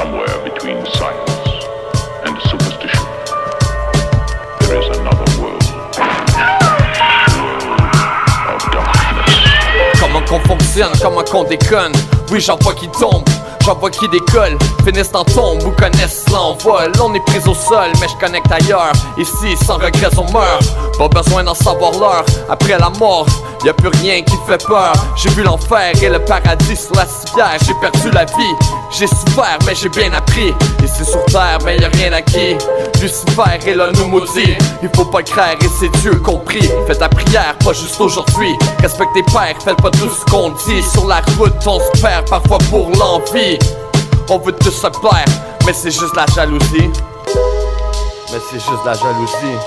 Somewhere between science fonctionne, comment qu'on déconne. Oui j'en vois qui tombent, j'en vois qui décollent. Finissent en tombe ou connaissent l'envol On est pris au sol mais je connecte ailleurs. Ici sans regrets on meurt. Pas besoin d'en savoir l'heure. Après la mort y a plus rien qui fait peur. J'ai vu l'enfer et le paradis sur la civière. J'ai perdu la vie, j'ai souffert mais j'ai bien appris. Ici sur terre mais y a rien acquis. Lucifer est là nous maudit Il faut pas craindre et c'est Dieu compris Fais ta prière pas juste aujourd'hui. Respecte tes pères, fais pas tout ce qu'on dit. Sur la route on se perd parfois pour l'envie. On veut tous se plaire mais c'est juste la jalousie. Mais c'est juste la jalousie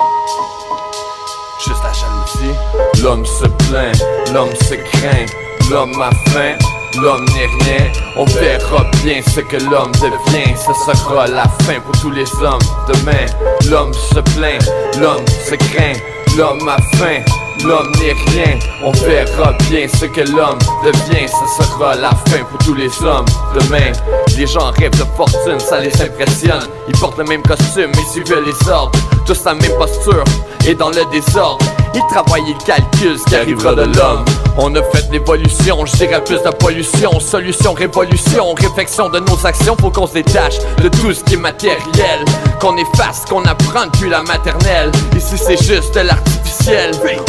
juste la jalousie. L'homme se plaint, l'homme se craint, l'homme a faim, l'homme n'est rien. On verra bien ce que l'homme devient, ce sera la fin pour tous les hommes. Demain, l'homme se plaint, l'homme se craint, l'homme a faim. L'homme n'est rien, on verra bien ce que l'homme devient, ce sera la fin pour tous les hommes. Demain, les gens rêvent de fortune, ça les impressionne. Ils portent le même costume, ils suivent les ordres, tous la même posture et dans le désordre. Ils travaillent, ils calculent ce qui arrivera de l'homme. On a fait l'évolution, je dirais plus de pollution. Solution, révolution, réflexion de nos actions. Faut qu'on se détache de tout ce qui est matériel. Qu'on efface, qu'on apprend depuis la maternelle. Ici, c'est juste de l'artificiel.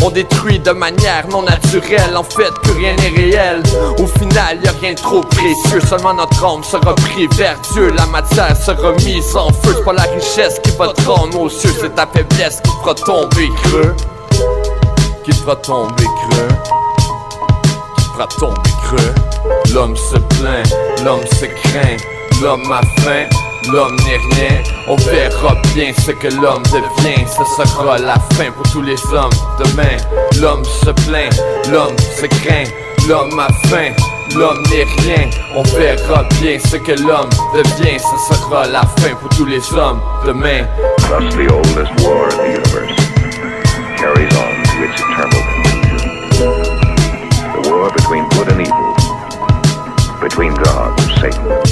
On détruit de manière non naturelle. En fait, plus rien n'est réel. Au final, y a rien de trop précieux. Seulement notre âme sera pris vers Dieu. La matière sera mise en feu. C'est pas la richesse qui va te rendre aux cieux. C'est ta faiblesse qui fera tomber creux. Qui fera tomber creux Qui fera tomber creux L'homme se plaint, l'homme se craint L'homme a faim, l'homme n'est rien. On verra bien ce que l'homme devient. Ce sera la fin pour tous les hommes. Demain, l'homme se plaint, l'homme se craint. L'homme a faim, l'homme n'est rien. On verra bien ce que l'homme devient. Ce sera la fin pour tous les hommes. Demain. Thus, the oldest war in the universe carries on to its eternal conclusion. The war between good and evil, between God and Satan.